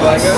You like it?